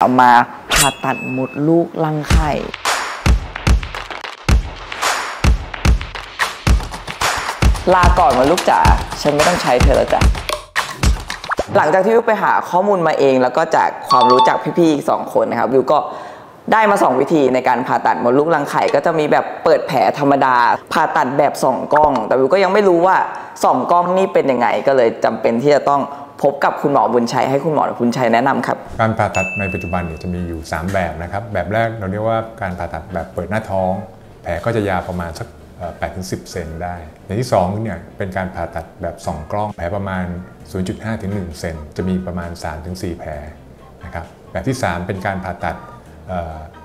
เอามาผ่าตัดมดลูกรังไข่ลาก่อนมาลูกจ๋าฉันไม่ต้องใช้เธอแล้วจ้ะหลังจากที่วิวไปหาข้อมูลมาเอง แล้วก็จากความรู้จากพี่ๆอีกสองคนนะครับวิวก็ได้มา 2 วิธีในการผ่าตัดมดลูกรังไข่ก็จะมีแบบเปิดแผลธรรมดา ผ่าตัดแบบสองกล้อง แต่วิวก็ยังไม่รู้ว่าสองกล้องนี่เป็นยังไงก็เลยจำเป็นที่จะต้อง พบกับคุณหมอบุญชัยให้คุณหมอบุญชัยแนะนำครับ การผ่าตัดในปัจจุบันเนี่ยจะมีอยู่ 3 แบบนะครับ แบบแรกเราเรียกว่าการผ่าตัดแบบเปิดหน้าท้อง แผลก็จะยาวประมาณสัก8ถึง10 เซนได้ อย่างที่2เนี่ยเป็นการผ่าตัดแบบส่องกล้องแผลประมาณ 0.5ถึง1เซนจะมีประมาณ3ถึง4แผลนะครับ แบบที่ 3 เป็นการผ่าตัด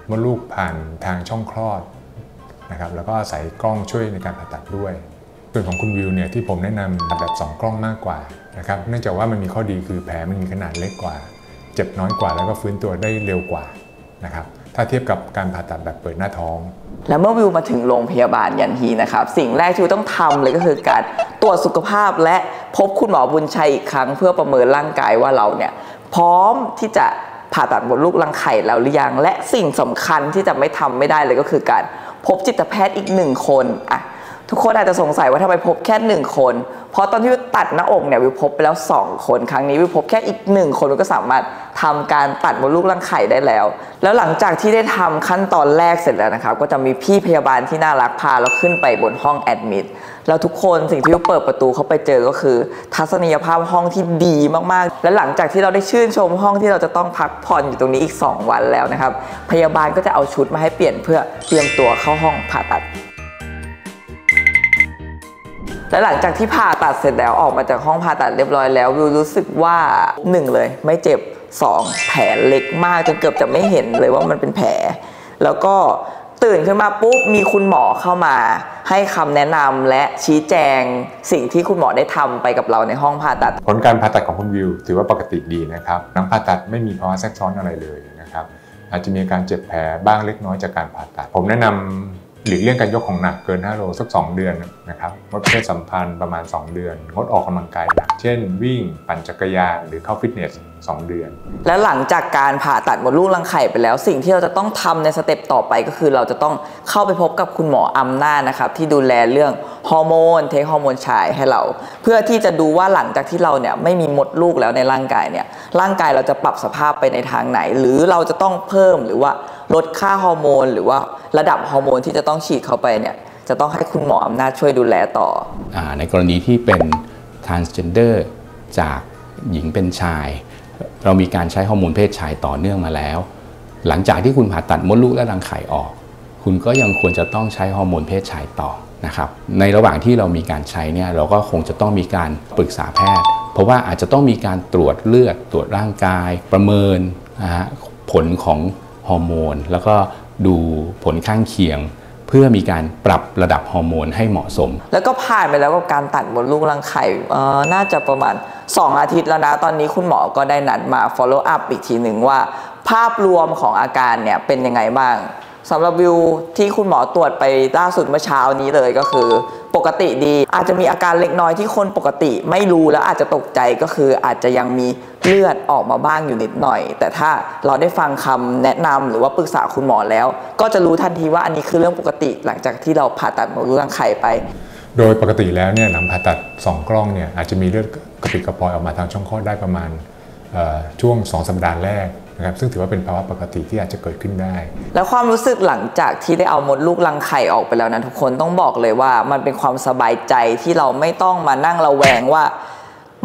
มดลูกผ่านทางช่องคลอดนะครับแล้วก็ใส่กล้องช่วยในการผ่าตัดด้วย ส่วนของคุณวิวเนี่ยที่ผมแนะนำแบบสองกล้องมากกว่านะครับเนื่องจากว่ามันมีข้อดีคือแผลมันมีขนาดเล็กกว่า เจ็บน้อยกว่าแล้วก็ฟื้นตัวได้เร็วกว่านะครับถ้าเทียบกับการผ่าตัดแบบเปิดหน้าท้อง แล้วเมื่อวิวมาถึงโรงพยาบาลยันฮีนะครับ สิ่งแรกที่วิวต้องทำเลยก็คือการตรวจสุขภาพและพบคุณหมอบุญชัยอีกครั้ง เพื่อประเมินร่างกายว่าเราเนี่ยพร้อมที่จะผ่าตัดมดลูกรังไข่แล้วหรือยังและสิ่งสำคัญที่จะไม่ทำไม่ได้เลยก็คือการพบจิตแพทย์อีกหนึ่งคนอะ ทุกคนอาจจะสงสัยว่าทำไมพบแค่หนึ่งคน เพราะตอนที่วิวตัดหน้าอกเนี่ยวิวพบไปแล้ว 2 คนครั้งนี้วิวพบแค่อีกหนึ่งคนวิวก็สามารถทำการตัดมดลูกรังไข่ได้แล้ว แล้วหลังจากที่ได้ทำขั้นตอนแรกเสร็จแล้วนะครับ ก็จะมีพี่พยาบาลที่น่ารักพาเราขึ้นไปบนห้องแอดมิดแล้วทุกคนสิ่งที่วิวเปิดประตูเข้าไปเจอก็คือ ทัศนียภาพห้องที่ดีมากๆ และหลังจากที่เราได้ชื่นชมห้องที่เราจะต้องพักผ่อนอยู่ตรงนี้อีก 2 วันแล้วนะครับพยาบาลก็จะเอาชุดมาให้เปลี่ยนเพื่อเตรียมตัวเข้าห้องผ่าตัด และหลังจากที่ผ่าตัดเสร็จแล้วออกมาจากห้องผ่าตัดเรียบร้อยแล้ววิวรู้สึกว่า 1 เลย ไม่เจ็บ 2 แผลเล็กมากจนเกือบจะไม่เห็นเลยว่ามันเป็นแผล แล้วก็ตื่นขึ้นมาปุ๊บมีคุณหมอเข้ามา ให้คำแนะนำและชี้แจงสิ่งที่คุณหมอได้ทำไปกับเราในห้องผ่าตัด ผลการผ่าตัดของคุณวิว ถือว่าปกติดีนะครับหลังผ่าตัดไม่มีภาวะแทรกซ้อนอะไรเลยนะครับอาจจะมีการเจ็บแผลบ้างเล็กน้อยจากการผ่าตัด ผมแนะนำ หลีกเลี่ยงการยกของหนักเกิน 5 โลสัก 2 เดือนนะครับงดเพศสัมพันธ์ประมาณ 2 เดือน งดออกกำลังกายหนัก เช่น วิ่ง ปั่นจักรยานหรือเข้าฟิตเนส 2 เดือน และหลังจากการผ่าตัดมดลูกรังไข่ไปแล้ว สิ่งที่เราจะต้องทำใน step ต่อไปก็คือ เราจะต้องเข้าไปพบกับคุณหมออำนาจนะครับที่ดูแลเรื่อง ฮอร์โมน take ฮอร์โมนชายให้เรา เพื่อที่จะดูว่าหลังจากที่เราเนี่ยไม่มีมดลูกแล้วในร่างกายเนี่ยร่างกายเราจะปรับสภาพไปในทางไหน หรือเราจะต้องเพิ่มหรือว่าลดค่าฮอร์โมนหรือว่าระดับฮอร์โมนที่จะต้องฉีดเข้าไปเนี่ยจะต้องให้คุณหมออำนาจช่วยดูแลต่ออในกรณีที่เป็น transgender จากหญิงเป็นชาย เรามีการใช้ฮอร์โมนเพศชายต่อเนื่องมาแล้ว หลังจากที่คุณผ่าตัดมดลูกและรังไข่ออก คุณก็ยังควรจะต้องใช้ฮอร์โมนเพศชายต่อ นะครับในระหว่างที่เรามีการใช้เนี่ยเราก็คงจะต้องมีการปรึกษาแพทย์ เพราะว่าอาจจะต้องมีการตรวจเลือดตรวจร่างกาย ประเมินนะฮะผลของฮอร์โมน แล้วก็ดูผลข้างเคียง เพื่อมีการปรับระดับฮอร์โมนให้เหมาะสม แล้วก็ผ่านไปแล้วกับการตัดมดลูกรังไข่น่าจะประมาณ 2 อาทิตย์แล้วนะตอนนี้คุณหมอก็ได้นัดมา follow up อีกทีหนึ่งว่า ภาพรวมของอาการเนี่ยเป็นยังไงบ้าง สำหรับวิวที่คุณหมอตรวจไปล่าสุดเมื่อเช้านี้เลยก็คือ ปกติดี อาจจะมีอาการเล็กน้อยที่คนปกติไม่รู้แล้วอาจจะตกใจก็คืออาจจะยังมีเลือดออกมาบ้างอยู่นิดหน่อย แต่ถ้าเราได้ฟังคำแนะนำหรือว่าปรึกษาคุณหมอแล้ว ก็จะรู้ทันทีว่าอันนี้คือเรื่องปกติหลังจากที่เราผ่าตัดมดลูกรังไข่ไป โดยปกติแล้วเนี่ยหลังผ่าตัด 2 กล้องเนี่ยอาจจะมีเลือดกระปิดกระปอยออกมาทางช่องคลอดได้ประมาณช่วง 2 สัปดาห์แรก นะครับซึ่งถือว่าเป็นภาวะปกติที่อาจจะเกิดขึ้นได้ แล้วความรู้สึกหลังจากที่ได้เอามดลูกรังไข่ออกไปแล้วนะทุกคนต้องบอกเลยว่ามันเป็นความสบายใจที่เราไม่ต้องมานั่งระแวงว่า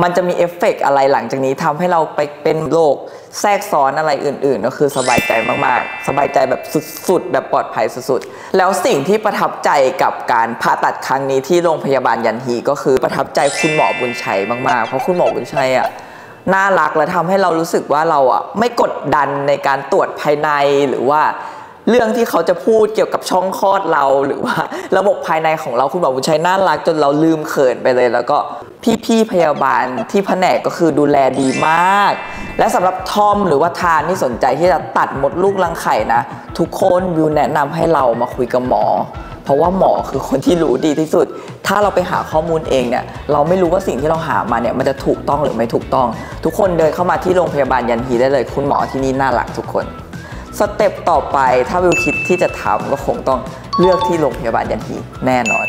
มันจะมีเอฟเฟกอะไรหลังจากนี้ทำให้เราไปเป็นโรคแทรกซ้อนอะไรอื่น ๆ ก็คือสบายใจมากๆ สบายใจแบบสุดๆ แบบปลอดภัยสุดๆ แล้วสิ่งที่ประทับใจกับการผ่าตัดครั้งนี้ที่โรงพยาบาลยันฮีก็คือประทับใจคุณหมอบุญชัยมากๆ เพราะคุณหมอบุญชัยอะ น่ารักและทำให้เรารู้สึกว่าเราอะไม่กดดันในการตรวจภายในหรือว่า เรื่องที่เขาจะพูดเกี่ยวกับช่องคลอดเราหรือว่า ระบบภายในของเราคุณหมอบุญชัยน่ารักจนเราลืมเขินไปเลย แล้วก็พี่ๆพยาบาลที่แผนกก็คือดูแลดีมาก และสำหรับทอมหรือว่าทานที่สนใจที่จะตัดมดลูกรังไข่นะทุกคนวิวแนะนำให้เรามาคุยกับหมอ เพราะว่าหมอคือคนที่รู้ดีที่สุด ถ้าเราไปหาข้อมูลเองเนี่ยเราไม่รู้ว่าสิ่งที่เราหามาเนี่ยมันจะถูกต้องหรือไม่ถูกต้อง ทุกคนเดินเข้ามาที่โรงพยาบาลยันฮีได้เลย คุณหมอที่นี่น่ารักทุกคนสเต็ปต่อไปถ้าวิวคิดที่จะทำก็คงต้องเลือกที่โรงพยาบาลยันฮีแน่นอน